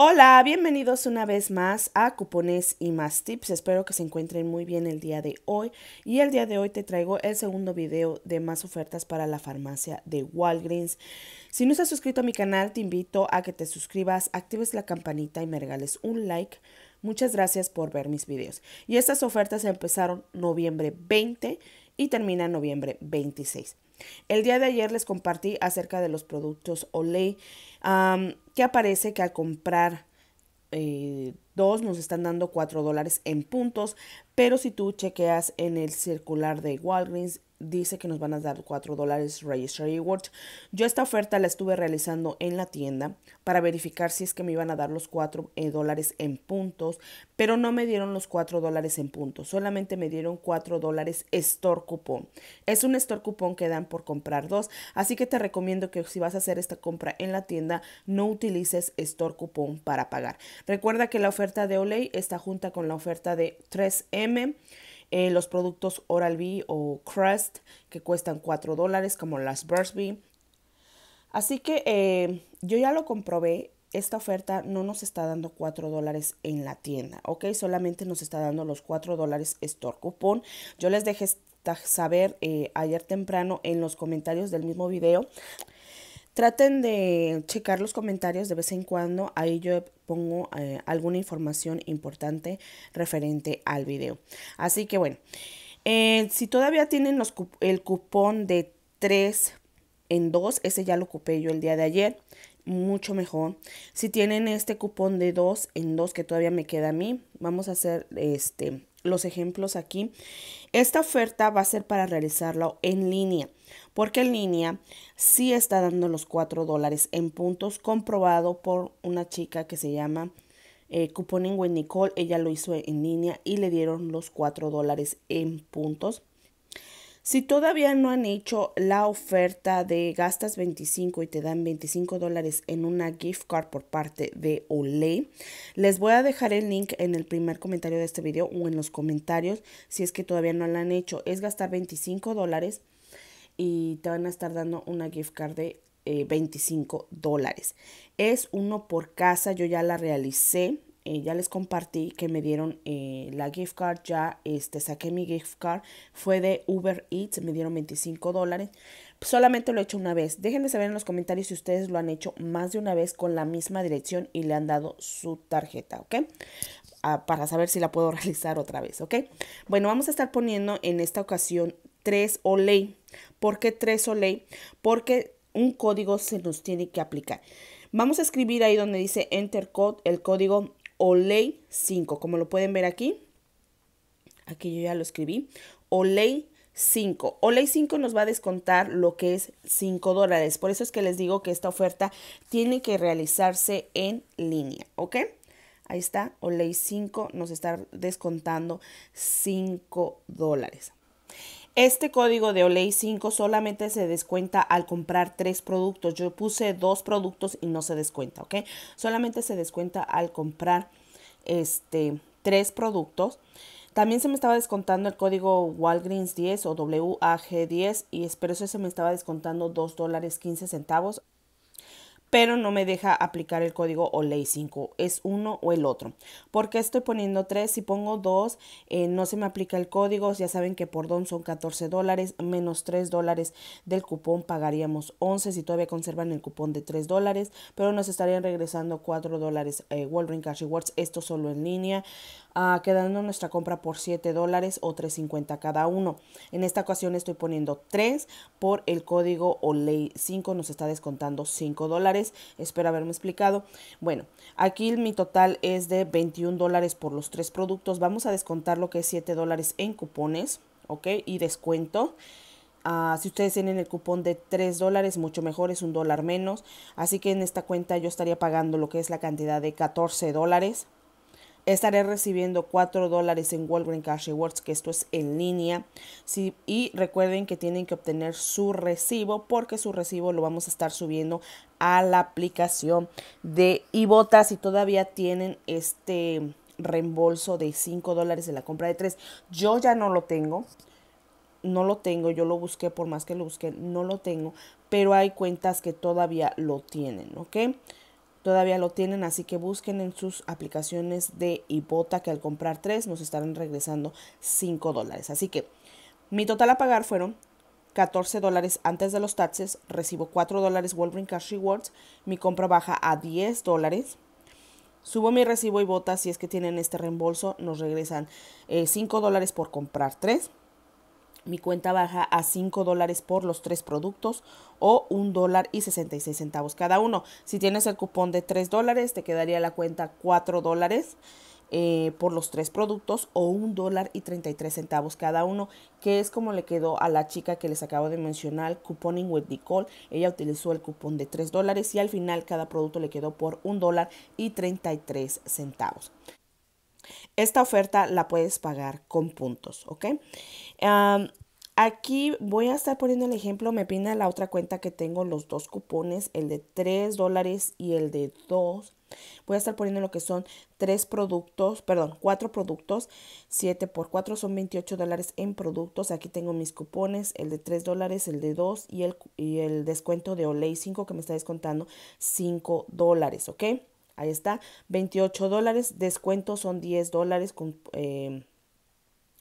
Hola, bienvenidos una vez más a Cupones y más tips. Espero que se encuentren muy bien el día de hoy. Y el día de hoy te traigo el segundo video de más ofertas para la farmacia de Walgreens. Si no estás suscrito a mi canal, te invito a que te suscribas, actives la campanita y me regales un like. Muchas gracias por ver mis videos. Y estas ofertas empezaron noviembre 20 y terminan noviembre 26. El día de ayer les compartí acerca de los productos Olay que aparece que al comprar eh, dos nos están dando 4 dólares en puntos, pero si tú chequeas en el circular de Walgreens dice que nos van a dar 4 dólares Registry Rewards. Yo esta oferta la estuve realizando en la tienda para verificar si es que me iban a dar los 4 eh, dólares en puntos, pero no me dieron los 4 dólares en puntos, solamente me dieron 4 dólares Store Coupon. Es un Store Coupon que dan por comprar dos, así que te recomiendo que si vas a hacer esta compra en la tienda no utilices Store Coupon para pagar. Recuerda que la oferta de Olay está junta con la oferta de 3M. Eh, los productos Oral-B o Crust que cuestan 4 dólares como las Burst B. Así que eh, yo ya lo comprobé. Esta oferta no nos está dando 4 dólares en la tienda, ¿ok? Solamente nos está dando los 4 dólares Store Coupon. Yo les dejé saber eh, ayer temprano en los comentarios del mismo video Traten de checar los comentarios de vez en cuando. Ahí yo pongo eh, alguna información importante referente al video. Así que bueno, eh, si todavía tienen los, el cupón de 3 en 2, ese ya lo ocupé yo el día de ayer mucho mejor. Si tienen este cupón de 2 en 2 que todavía me queda a mí, vamos a hacer este los ejemplos aquí. Esta oferta va a ser para realizarlo en línea, porque en línea sí está dando los 4 dólares en puntos, comprobado por una chica que se llama eh, Cuponing Nicole. Ella lo hizo en línea y le dieron los 4 dólares en puntos. Si todavía no han hecho la oferta de gastas 25 y te dan 25 dólares en una gift card por parte de Olay, les voy a dejar el link en el primer comentario de este video o en los comentarios si es que todavía no la han hecho. Es gastar 25 dólares y te van a estar dando una gift card de 25 eh, dólares. Es uno por casa, yo ya la realicé eh, ya les compartí que me dieron eh, la gift card, ya este, saqué mi gift card, fue de Uber Eats, me dieron 25 dólares. Solamente lo he hecho una vez. Déjenme saber en los comentarios si ustedes lo han hecho más de una vez con la misma dirección y le han dado su tarjeta, ¿ok? Ah, para saber si la puedo realizar otra vez, ¿ok? Bueno, vamos a estar poniendo en esta ocasión 3 Olay. ¿Por qué 3 Olay? Porque un código se nos tiene que aplicar. Vamos a escribir ahí donde dice Enter Code el código Olay 5, como lo pueden ver aquí. Aquí yo ya lo escribí. Olay 5. Olay 5 nos va a descontar lo que es 5 dólares. Por eso es que les digo que esta oferta tiene que realizarse en línea, ¿ok? Ahí está, Olay 5 nos está descontando 5 dólares. Este código de Olay 5 solamente se descuenta al comprar tres productos. Yo puse dos productos y no se descuenta, ¿ok? Solamente se descuenta al comprar este, tres productos. También se me estaba descontando el código Walgreens 10 o WAG10 y espero eso se me estaba descontando 2 dólares 15 centavos pero no me deja aplicar el código OLEY 5, es uno o el otro. porque estoy poniendo 3? Si pongo 2, eh, no se me aplica el código, ya saben que por don son 14 dólares, menos 3 dólares del cupón pagaríamos 11 si todavía conservan el cupón de 3 dólares, pero nos estarían regresando 4 dólares eh, Walgreens Cash Rewards, esto solo en línea quedando nuestra compra por 7 dólares o 3.50 cada uno. En esta ocasión estoy poniendo 3 por el código o ley 5 nos está descontando 5 dólares. Espero haberme explicado. Bueno, aquí mi total es de 21 dólares por los tres productos. Vamos a descontar lo que es 7 dólares en cupones, ¿ok? Y descuento. Uh, si ustedes tienen el cupón de 3 dólares, mucho mejor, es un dólar menos. Así que en esta cuenta yo estaría pagando lo que es la cantidad de 14 dólares estaré recibiendo 4 dólares en Walgreens Cash Rewards, que esto es en línea. Y recuerden que tienen que obtener su recibo porque su recibo lo vamos a estar subiendo a la aplicación de Ibota si todavía tienen este reembolso de 5 dólares de la compra de 3. Yo ya no lo tengo. No lo tengo, yo lo busqué por más que lo busqué, no lo tengo, pero hay cuentas que todavía lo tienen, ¿ok? Todavía lo tienen, así que busquen en sus aplicaciones de Ibota que al comprar tres nos estarán regresando 5 dólares. Así que mi total a pagar fueron 14 dólares antes de los taxes, recibo 4 dólares Wolverine Cash Rewards, mi compra baja a 10 dólares. Subo mi recibo y bota si es que tienen este reembolso, nos regresan 5 eh, dólares por comprar 3. Mi cuenta baja a 5 dólares por los tres productos o 1 dólar y 66 centavos cada uno. Si tienes el cupón de 3 dólares, te quedaría la cuenta 4 dólares. Eh, por los tres productos o un dólar y 33 centavos cada uno, que es como le quedó a la chica que les acabo de mencionar, Couponing with Nicole. Ella utilizó el cupón de 3 dólares y al final cada producto le quedó por un dólar y 33 centavos. Esta oferta la puedes pagar con puntos, ¿ok? Aquí voy a estar poniendo el ejemplo, me pina la otra cuenta que tengo los dos cupones, el de 3 dólares y el de 2. Voy a estar poniendo lo que son tres productos, perdón, cuatro productos. 7 por 4 son 28 dólares en productos. Aquí tengo mis cupones, el de 3 dólares, el de 2 y el, y el descuento de Olay 5 que me está descontando 5 dólares, ¿ok? Ahí está, 28 dólares, descuento son 10 dólares con... Eh,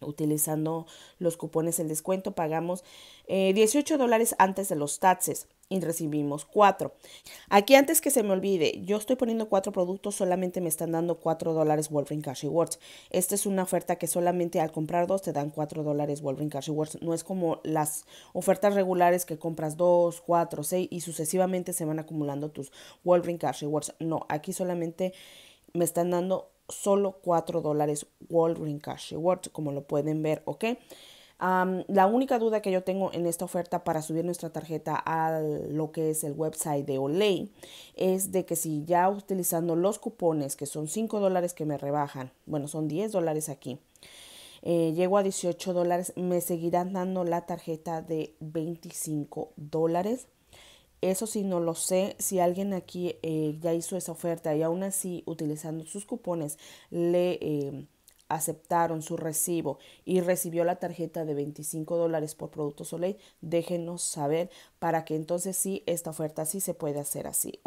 utilizando los cupones el descuento pagamos 18 eh, dólares antes de los taxes y recibimos 4 aquí antes que se me olvide yo estoy poniendo 4 productos solamente me están dando 4 dólares Wolverine Cash Rewards. Esta es una oferta que solamente al comprar dos te dan 4 dólares Wolverine Cash Rewards. No es como las ofertas regulares que compras 2 4 6 y sucesivamente se van acumulando tus Wolverine Cash Rewards. No aquí solamente me están dando solo 4 dólares Walgreens Cash Rewards, como lo pueden ver, ¿ok? la única duda que yo tengo en esta oferta para subir nuestra tarjeta a lo que es el website de Olay es de que si ya utilizando los cupones, que son 5 dólares que me rebajan, bueno, son 10 dólares aquí, eh, llego a 18 dólares, me seguirán dando la tarjeta de 25 dólares. Eso sí, no lo sé. Si alguien aquí eh, ya hizo esa oferta y aún así utilizando sus cupones le eh, aceptaron su recibo y recibió la tarjeta de 25 dólares por producto Soleil, déjenos saber para que entonces sí, esta oferta sí se puede hacer así.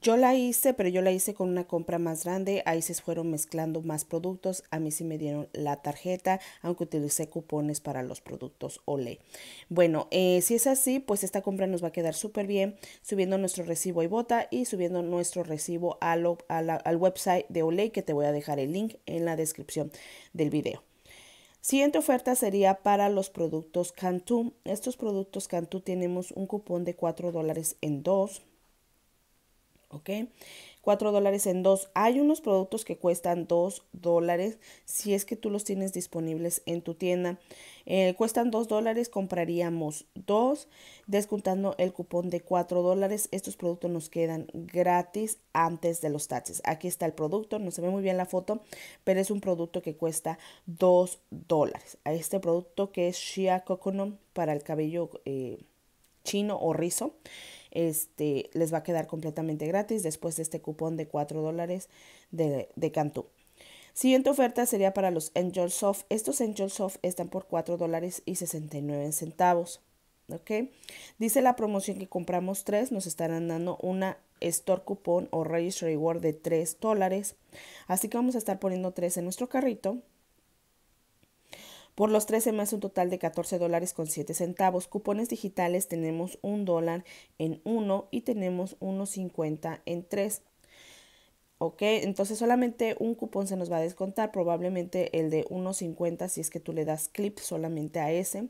Yo la hice, pero yo la hice con una compra más grande. Ahí se fueron mezclando más productos. A mí sí me dieron la tarjeta, aunque utilicé cupones para los productos Olay. Bueno, eh, si es así, pues esta compra nos va a quedar súper bien, subiendo nuestro recibo y bota y subiendo nuestro recibo al website de Olay, que te voy a dejar el link en la descripción del video. Siguiente oferta sería para los productos Cantú. Estos productos Cantú tenemos un cupón de 4 dólares en 2 ¿ok? 4 dólares en dos. Hay unos productos que cuestan 2 dólares si es que tú los tienes disponibles en tu tienda. Eh, cuestan 2 dólares, compraríamos 2, descontando el cupón de 4 dólares. Estos productos nos quedan gratis antes de los taxes. Aquí está el producto, no se ve muy bien la foto, pero es un producto que cuesta 2 dólares. A este producto que es Shia Coconut para el cabello eh, chino o rizo este, les va a quedar completamente gratis después de este cupón de 4 dólares de, de Cantú. Siguiente oferta sería para los Angel Soft. Estos Angel Soft están por 4 dólares y 69 centavos. ¿Ok? Dice la promoción que compramos 3, nos estarán dando una store cupón o register reward de 3 dólares. Así que vamos a estar poniendo 3 en nuestro carrito. Por los 13 más un total de 14 dólares con 7 centavos. Cupones digitales tenemos un dólar en 1 y tenemos 1.50 en 3. Ok, entonces solamente un cupón se nos va a descontar, probablemente el de 1.50 si es que tú le das clip solamente a ese.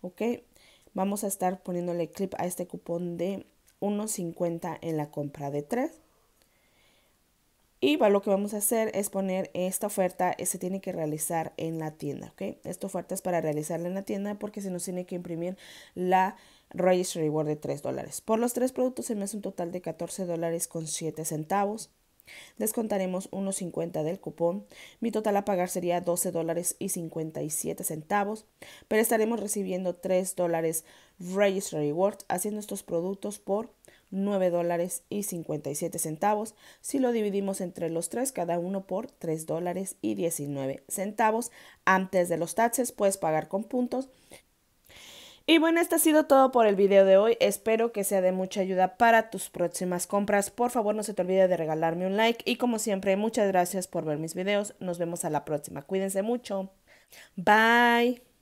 Ok, vamos a estar poniéndole clip a este cupón de 1.50 en la compra de 3. Y lo que vamos a hacer es poner esta oferta, eh, se tiene que realizar en la tienda, ¿ok? Esta oferta es para realizarla en la tienda porque se nos tiene que imprimir la Register Reward de 3 dólares. Por los tres productos se me hace un total de 14 dólares con 7 centavos. Descontaremos 1.50 del cupón. Mi total a pagar sería 12 dólares y 57 centavos, pero estaremos recibiendo 3 dólares Register Reward haciendo estos productos por 9 dólares y 57 centavos. Si lo dividimos entre los tres, cada uno por 3 dólares y 19 centavos. Antes de los taxes puedes pagar con puntos. Y bueno, esto ha sido todo por el video de hoy. Espero que sea de mucha ayuda para tus próximas compras. Por favor, no se te olvide de regalarme un like. Y como siempre, muchas gracias por ver mis videos. Nos vemos a la próxima. Cuídense mucho. Bye.